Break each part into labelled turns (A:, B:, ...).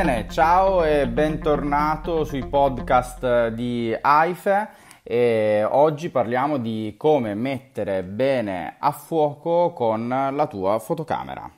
A: Bene, ciao e bentornato sui podcast di AIFE. E oggi parliamo di come mettere bene a fuoco con la tua fotocamera.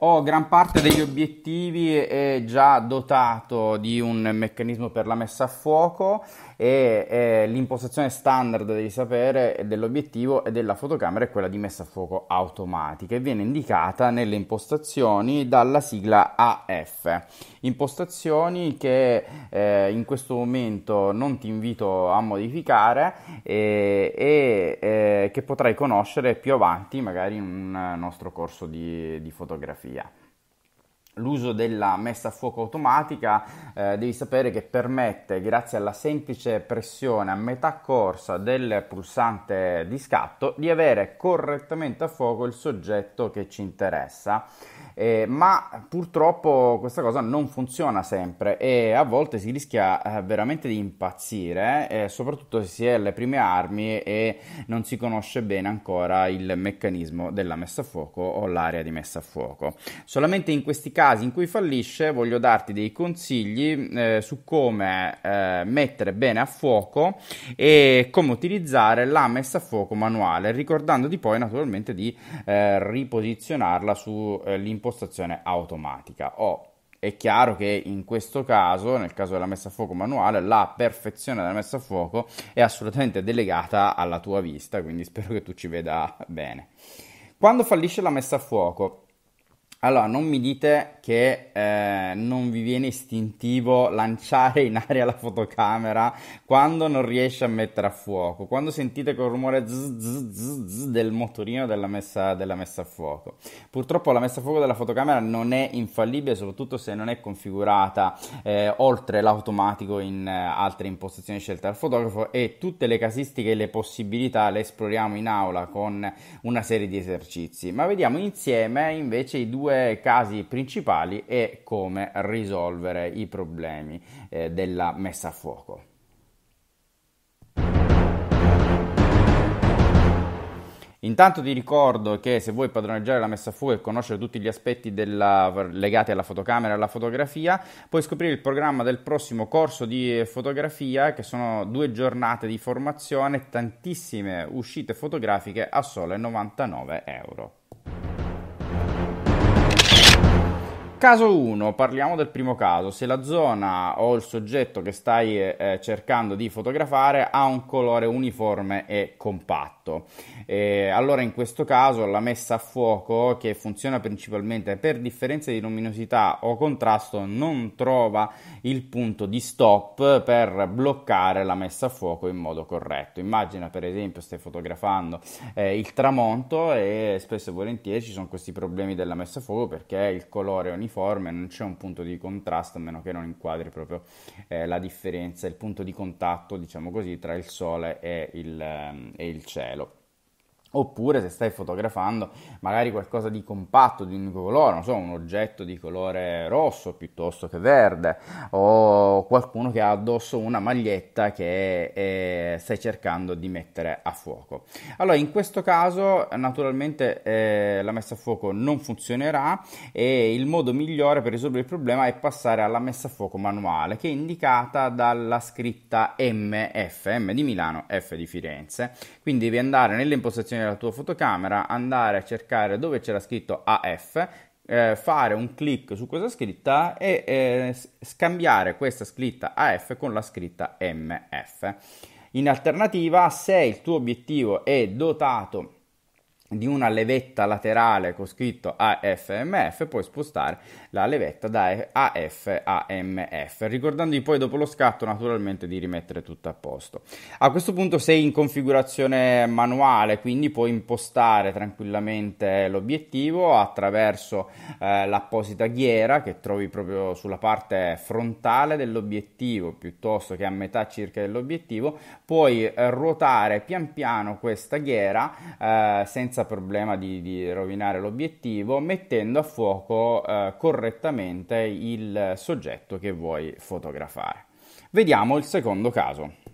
A: Ho gran parte degli obiettivi è già dotato di un meccanismo per la messa a fuoco e eh, l'impostazione standard devi sapere dell'obiettivo e della fotocamera è quella di messa a fuoco automatica e viene indicata nelle impostazioni dalla sigla AF. Impostazioni che eh, in questo momento non ti invito a modificare e, e eh, che potrai conoscere più avanti magari in un nostro corso di, di fotografia fotografia. L'uso della messa a fuoco automatica eh, devi sapere che permette, grazie alla semplice pressione a metà corsa del pulsante di scatto, di avere correttamente a fuoco il soggetto che ci interessa eh, ma purtroppo questa cosa non funziona sempre e a volte si rischia eh, veramente di impazzire, eh, soprattutto se si è alle prime armi e non si conosce bene ancora il meccanismo della messa a fuoco o l'area di messa a fuoco. Solamente in questi casi in cui fallisce voglio darti dei consigli eh, su come eh, mettere bene a fuoco e come utilizzare la messa a fuoco manuale, ricordandoti poi naturalmente di eh, riposizionarla sull'impostazione impostazione automatica o è chiaro che in questo caso, nel caso della messa a fuoco manuale, la perfezione della messa a fuoco è assolutamente delegata alla tua vista, quindi spero che tu ci veda bene. Quando fallisce la messa a fuoco, allora, non mi dite che eh, non vi viene istintivo lanciare in aria la fotocamera quando non riesce a mettere a fuoco, quando sentite quel rumore zzz, zzz, zzz, del motorino della messa, della messa, a fuoco. Purtroppo la messa a fuoco della fotocamera non è infallibile, soprattutto se non è configurata eh, oltre l'automatico in eh, altre impostazioni scelte dal fotografo e tutte le casistiche e le possibilità le esploriamo in aula con una serie di esercizi. Ma vediamo insieme invece i due due casi principali e come risolvere i problemi eh, della messa a fuoco. Intanto ti ricordo che se vuoi padroneggiare la messa a fuoco e conoscere tutti gli aspetti della, legati alla fotocamera e alla fotografia, puoi scoprire il programma del prossimo corso di fotografia, che sono due giornate di formazione, tantissime uscite fotografiche a sole 99 euro. Caso 1, parliamo del primo caso. Se la zona o il soggetto che stai eh, cercando di fotografare ha un colore uniforme e compatto, eh, allora in questo caso la messa a fuoco, che funziona principalmente per differenza di luminosità o contrasto, non trova il punto di stop per bloccare la messa a fuoco in modo corretto. Immagina per esempio stai fotografando eh, il tramonto e spesso e volentieri ci sono questi problemi della messa a fuoco perché il colore uniforme uniforme, non c'è un punto di contrasto a meno che non inquadri proprio eh, la differenza, il punto di contatto, diciamo così, tra il sole e il, eh, e il cielo. Oppure se stai fotografando magari qualcosa di compatto, di unico colore, non so, un oggetto di colore rosso piuttosto che verde, o qualcuno che ha addosso una maglietta che eh, stai cercando di mettere a fuoco. Allora, in questo caso, naturalmente eh, la messa a fuoco non funzionerà e il modo migliore per risolvere il problema è passare alla messa a fuoco manuale, che è indicata dalla scritta MF, M di Milano, F di Firenze. Quindi devi andare nelle impostazioni della tua fotocamera, andare a cercare dove c'era scritto AF, eh, fare un clic su questa scritta e eh, scambiare questa scritta AF con la scritta MF. In alternativa, se il tuo obiettivo è dotato di una levetta laterale con scritto AFMF puoi spostare la levetta da AF a MF ricordandoti poi dopo lo scatto naturalmente di rimettere tutto a posto. A questo punto sei in configurazione manuale quindi puoi impostare tranquillamente l'obiettivo attraverso eh, l'apposita ghiera che trovi proprio sulla parte frontale dell'obiettivo piuttosto che a metà circa dell'obiettivo. Puoi eh, ruotare pian piano questa ghiera eh, senza senza problema di, di rovinare l'obiettivo, mettendo a fuoco eh, correttamente il soggetto che vuoi fotografare. Vediamo il secondo caso.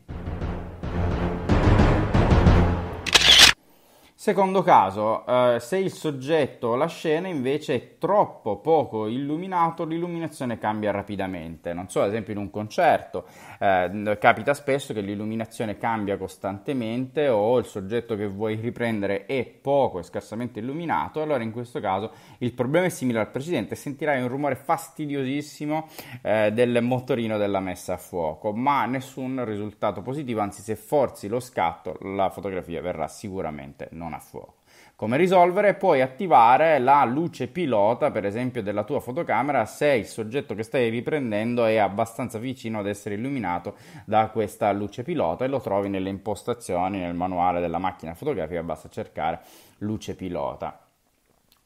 A: Secondo caso, eh, se il soggetto o la scena invece è troppo poco illuminato, l'illuminazione cambia rapidamente. Non so, ad esempio in un concerto eh, capita spesso che l'illuminazione cambia costantemente o il soggetto che vuoi riprendere è poco e scarsamente illuminato, allora in questo caso il problema è simile al precedente, sentirai un rumore fastidiosissimo eh, del motorino della messa a fuoco, ma nessun risultato positivo, anzi se forzi lo scatto la fotografia verrà sicuramente non a fuoco. Come risolvere? Puoi attivare la luce pilota, per esempio, della tua fotocamera se il soggetto che stai riprendendo è abbastanza vicino ad essere illuminato da questa luce pilota e lo trovi nelle impostazioni, nel manuale della macchina fotografica, basta cercare luce pilota.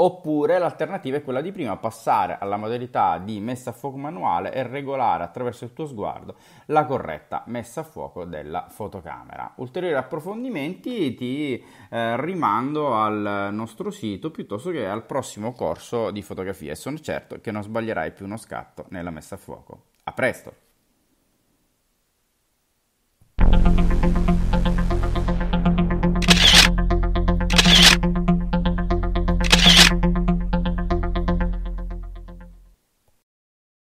A: Oppure l'alternativa è quella di prima, passare alla modalità di messa a fuoco manuale e regolare attraverso il tuo sguardo la corretta messa a fuoco della fotocamera. Ulteriori approfondimenti ti eh, rimando al nostro sito piuttosto che al prossimo corso di fotografia e sono certo che non sbaglierai più uno scatto nella messa a fuoco. A presto!